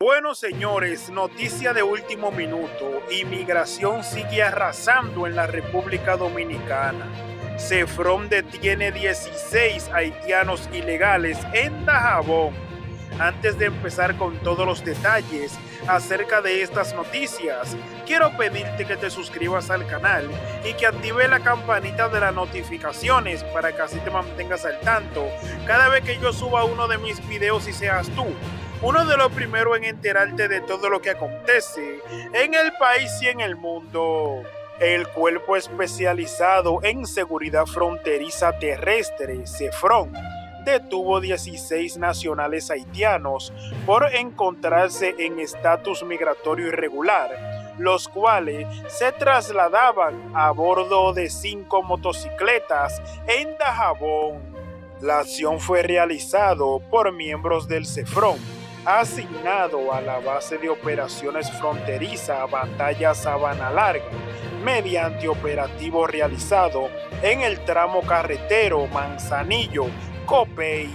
Bueno, señores, noticia de último minuto. Inmigración sigue arrasando en la República Dominicana. Cefrón detiene 16 haitianos ilegales en Dajabón. Antes de empezar con todos los detalles acerca de estas noticias, quiero pedirte que te suscribas al canal y que active la campanita de las notificaciones para que así te mantengas al tanto cada vez que yo suba uno de mis videos y seas tú uno de los primeros en enterarte de todo lo que acontece en el país y en el mundo. El cuerpo especializado en seguridad fronteriza terrestre, CEFRON, detuvo 16 nacionales haitianos por encontrarse en estatus migratorio irregular, los cuales se trasladaban a bordo de cinco motocicletas en Dajabón. La acción fue realizada por miembros del CEFRON asignado a la base de operaciones fronteriza Batalla Sabana Larga, mediante operativo realizado en el tramo carretero Manzanillo, Copey.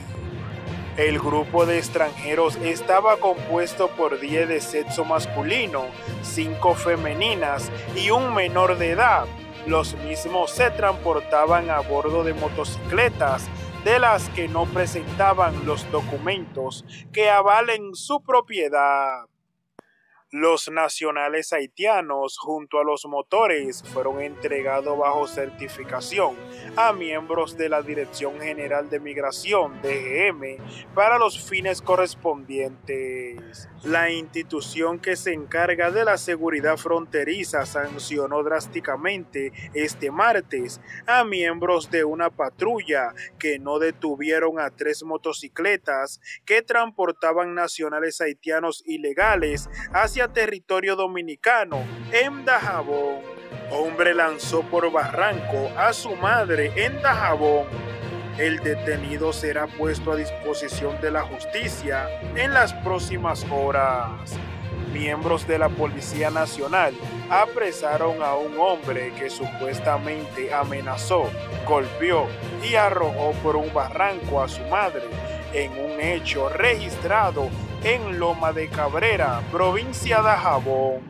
El grupo de extranjeros estaba compuesto por 10 de sexo masculino, 5 femeninas y un menor de edad. Los mismos se transportaban a bordo de motocicletas de las que no presentaban los documentos que avalen su propiedad. Los nacionales haitianos junto a los motores fueron entregados bajo certificación a miembros de la Dirección General de Migración DGM para los fines correspondientes. La institución que se encarga de la seguridad fronteriza sancionó drásticamente este martes a miembros de una patrulla que no detuvieron a tres motocicletas que transportaban nacionales haitianos ilegales hacia territorio dominicano, en Dajabón. Hombre lanzó por barranco a su madre en Dajabón. El detenido será puesto a disposición de la justicia en las próximas horas. Miembros de la Policía Nacional apresaron a un hombre que supuestamente amenazó, golpeó y arrojó por un barranco a su madre en un hecho registrado en Loma de Cabrera, provincia de Jabón.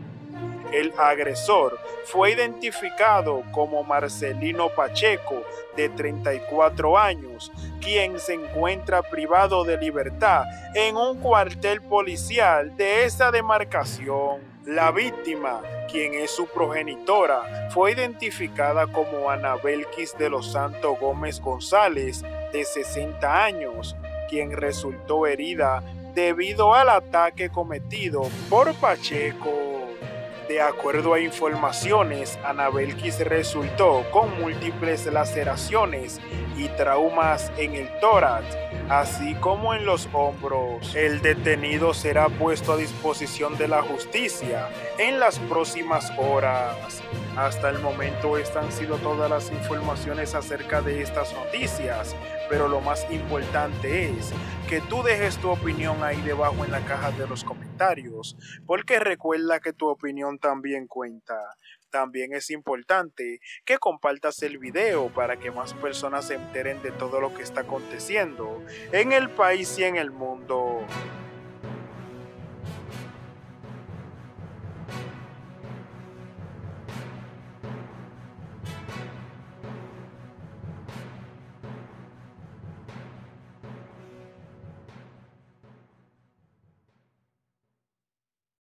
El agresor fue identificado como Marcelino Pacheco, de 34 años, quien se encuentra privado de libertad en un cuartel policial de esa demarcación. La víctima, quien es su progenitora, fue identificada como Anabelquis de los Santos Gómez González, de 60 años, quien resultó herida debido al ataque cometido por Pacheco. De acuerdo a informaciones, Anabelquis resultó con múltiples laceraciones y traumas en el tórax, así como en los hombros. El detenido será puesto a disposición de la justicia en las próximas horas. Hasta el momento estas han sido todas las informaciones acerca de estas noticias, pero lo más importante es que tú dejes tu opinión ahí debajo en la caja de los comentarios, porque recuerda que tu opinión también cuenta. También es importante que compartas el video para que más personas se enteren de todo lo que está aconteciendo en el país y en el mundo.